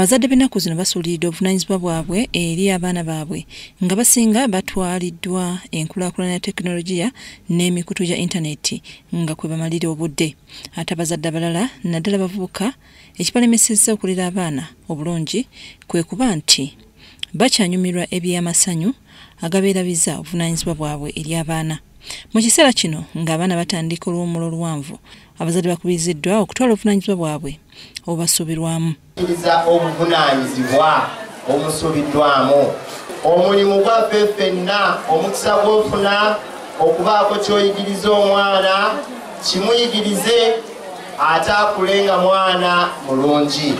abazadde b'ennaku zino basuuliridde obuvunaanyizibwa bwabwe eri abaana baabwe nga basinga batwaliddwa enkulaakulana ya tekinologiya n'emikutu gya intaneti nga kwe bamalira obudde. Ate abazadde abalala naddala bavubuka ekibalemesezza okulera abaana obulungi kwe kuba nti bakyanyumirwa ebyamasanyu agabeerabiza obuvunaanyizibwa bwabwe eri abaana mu kiseera kino ng'abaana batandika oluwumulo oluwanvu abazadde bakubiriziddwa okutwala obuvunaanyizibwa bwabwe obubasuubirwamu kkiriza obuvunaanyizibwa omusuubiddwamu omulimu gwaffe ffenna omukisa gw'ofuna okubaako ky'oyigiriza omwana kimuyigirize ate akule nga mwana mulungi.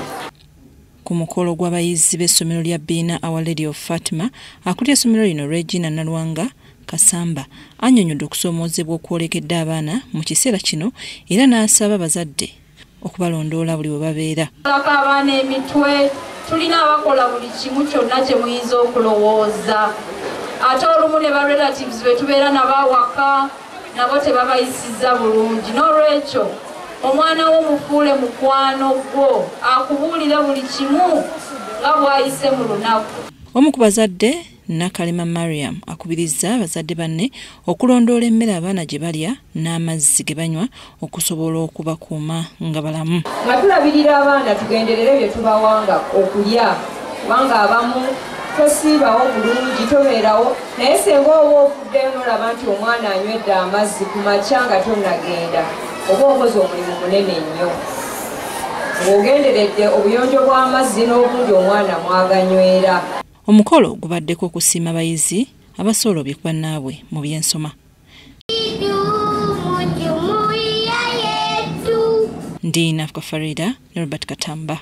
Ku mukolo gw'abayizi b'essomero lya biina our lady of fatima akulira essomero lino regina nalwanga kasamba. Annyonnyodde okusoomoozebwa okwolekedde abaana mu kiseera kino era n'asaba abazadde okubalondoola buli we babeera. Lako abaana emitwe tulina abakola buli kimu kyonna kye muyinza okulowooza. Ate olumu ne ba relatives be tubeera nabo awaka nabo tebabayisiza bulungi. N'olwekyo omwana wo mufuule mukwano gwo akubuulire buli kimu nga bw'ayise mu lunaku. Omu ku bazadde nakalema mariam akubirizza abazadde banne okulondoola emmere abaana gye balya n'amazzi ge banywa okusobola okubakuuma nga balamu. Nga tulabirira abaana tugenderere bye tubawanga okulya kubanga abamu tosiibawo bulungi tobeerawo. Naye senga oba ovuddeyo nolaba nti omwana anywedde amazzi ku makya nga tonnagenda oba okoze omulimu munene nnyo ng'ogenderedde obuyonjo bw'amazzi n'obungi omwana mwaganywera omukolo gubaddeko okusiima abayizi abasoolobye ku bannaabwe mu by'ensoma. Ndi nafuka farida ne robert katamba